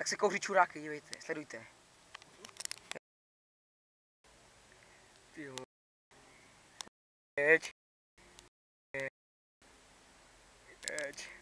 Tak se kouří čuráky, dívejte, sledujte. Ty jo. Jeď. Jeď. Tam.